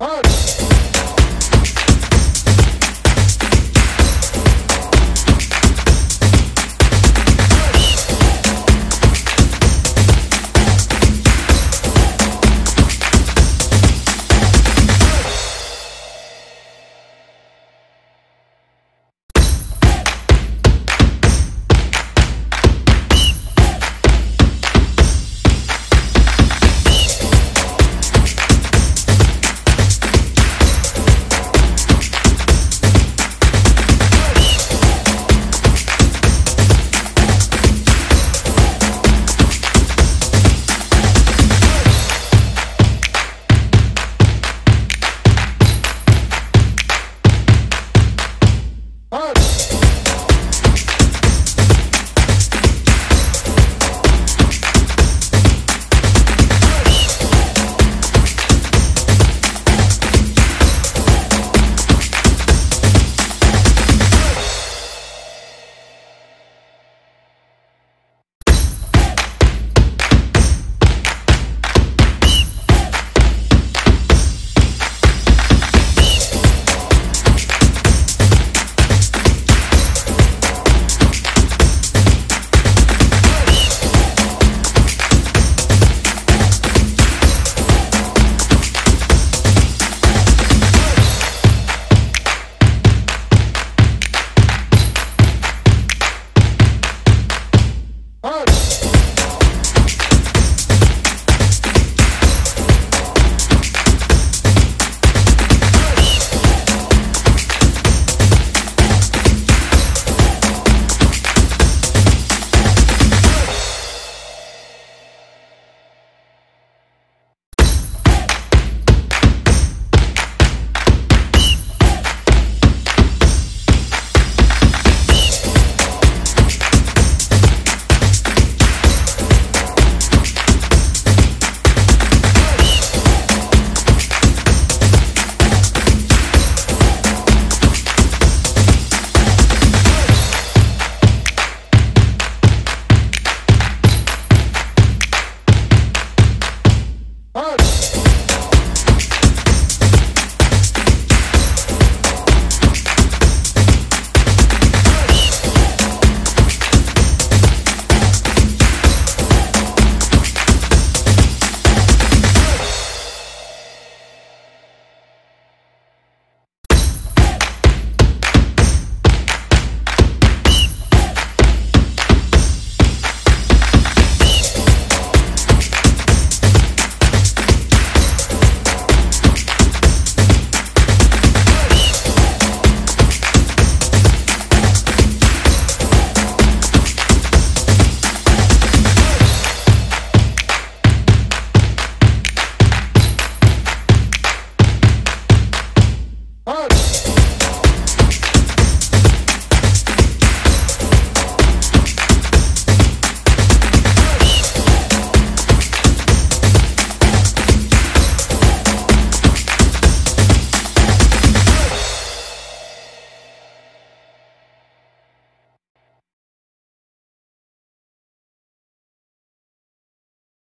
Hey!